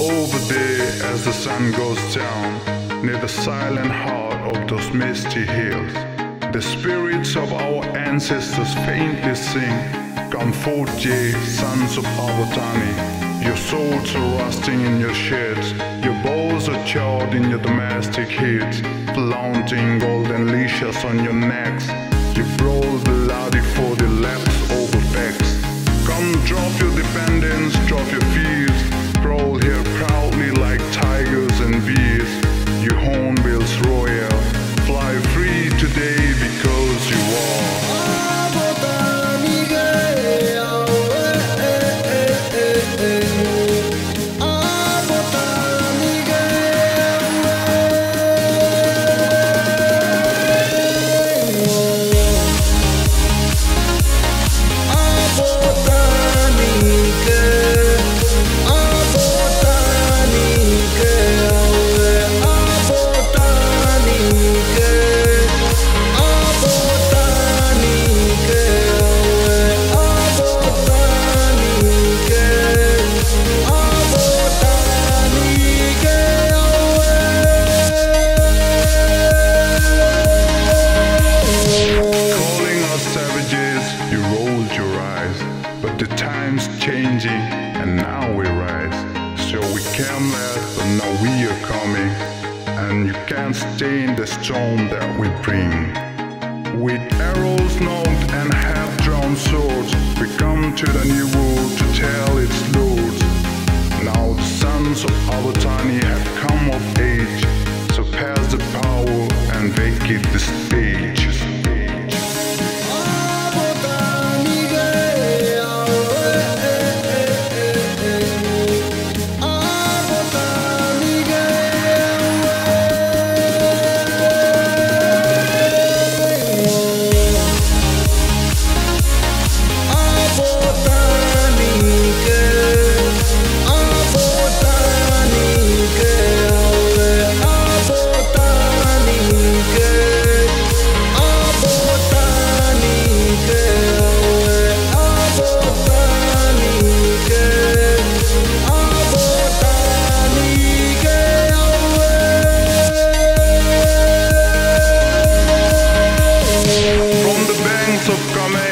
over there as the sun goes down, near the silent heart of those misty hills. The spirits of our ancestors faintly sing, Come forth, ye sons of Abotani. Your swords are rusting in your sheds, your bows are charred in your domestic heats, flaunting golden leashes on your necks. You brawl bloody for the laps savages, you rolled your eyes. But the time's changing, and now we rise. So we came last, but now we are coming. And you can't stay in the storm that we bring. With arrows nocked and half-drawn swords, we come to the new world to tell its lords. Now the sons of Abotani have come of age, so pass the power and vacate the stage.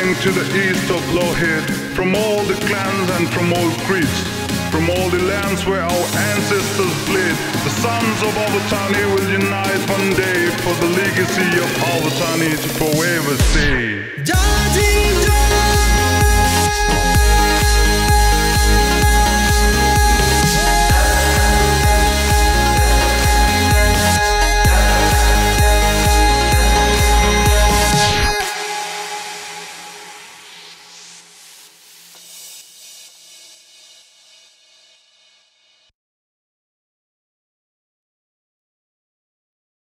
To the east of Lohit, from all the clans and from all creeds, from all the lands where our ancestors bled, the sons of Abotani will unite one day for the legacy of Abotani to forever stay.